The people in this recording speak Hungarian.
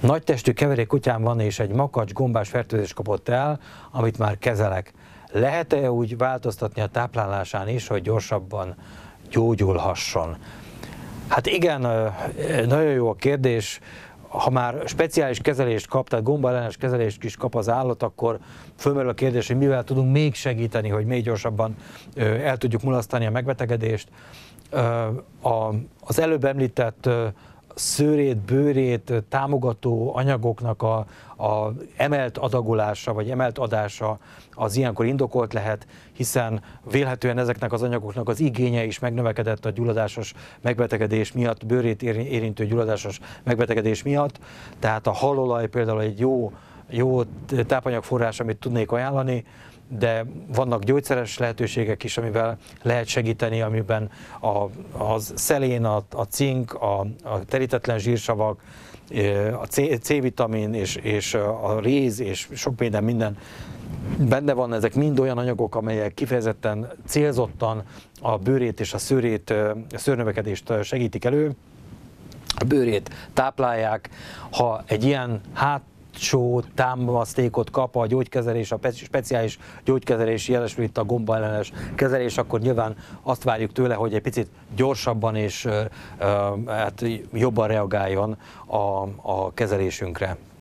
Nagy testű keverék kutyám van, és egy makacs gombás fertőzés kapott el, amit már kezelek. Lehet-e úgy változtatni a táplálásán is, hogy gyorsabban gyógyulhasson? Hát igen, nagyon jó a kérdés. Ha már speciális kezelést kap, tehát gombaellenes kezelést is kap az állat, akkor fölmerül a kérdés, hogy mivel tudunk még segíteni, hogy még gyorsabban el tudjuk mulasztani a megbetegedést. Az előbb említett szőrét, bőrét támogató anyagoknak a, a emelt adagolása vagy emelt adása az ilyenkor indokolt lehet, hiszen vélhetően ezeknek az anyagoknak az igénye is megnövekedett a gyulladásos megbetegedés miatt, bőrét érintő gyulladásos megbetegedés miatt, tehát a halolaj például egy jó, jó tápanyagforrás, amit tudnék ajánlani, de vannak gyógyszeres lehetőségek is, amivel lehet segíteni, amiben a, az szelén, a, a cink, a, a terítetlen zsírsavak, a C-vitamin és, és a réz és sok minden minden benne van, ezek mind olyan anyagok, amelyek kifejezetten célzottan a bőrét és a szőrét, a szőrnövekedést segítik elő, a bőrét táplálják. Ha egy ilyen hát hátsó támasztékot kap a gyógykezelés, a speciális gyógykezelés, jelesül itt a gomba ellenes kezelés, akkor nyilván azt várjuk tőle, hogy egy picit gyorsabban és hát jobban reagáljon a, a kezelésünkre.